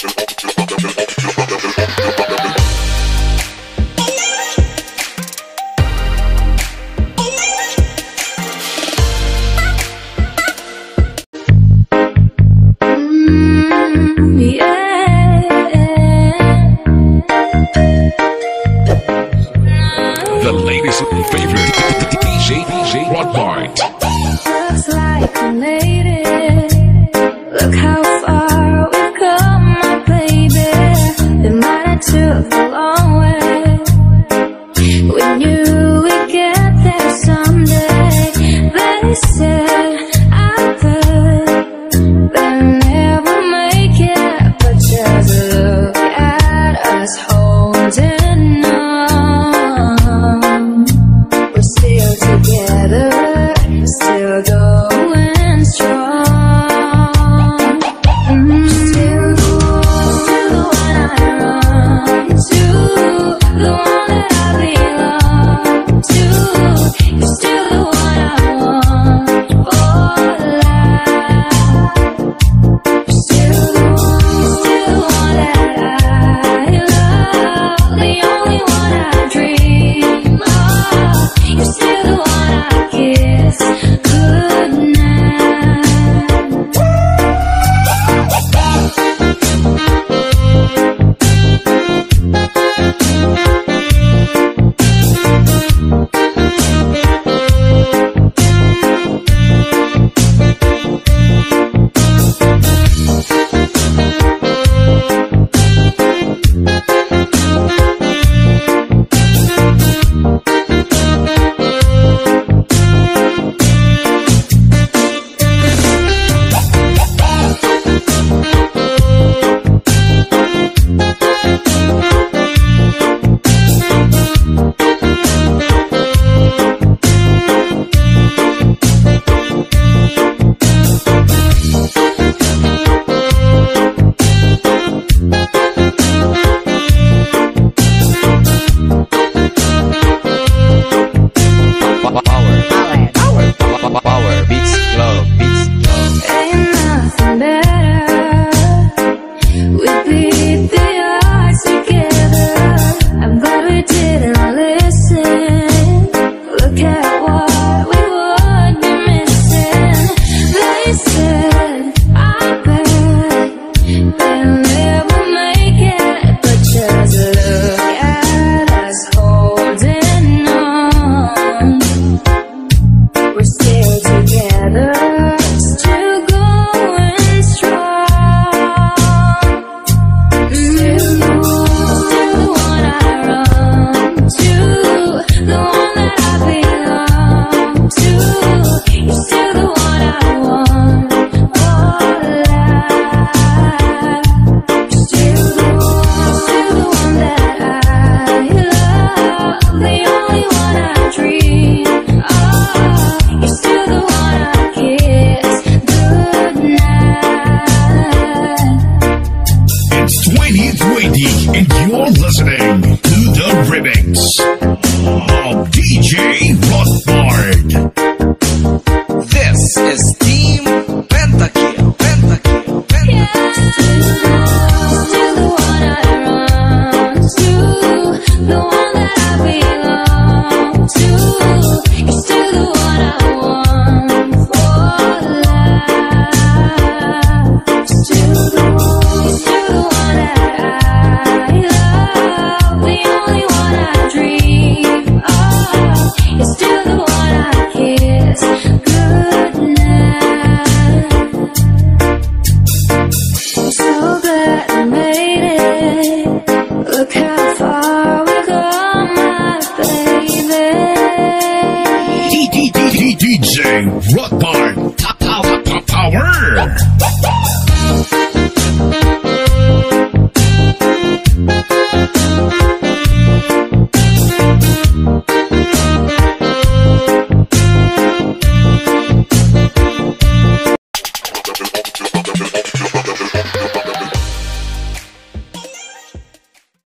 the latest favorite DJ DJ Rothbard. Looks like a lady. Look how with you. ser. DJ Rock bottom.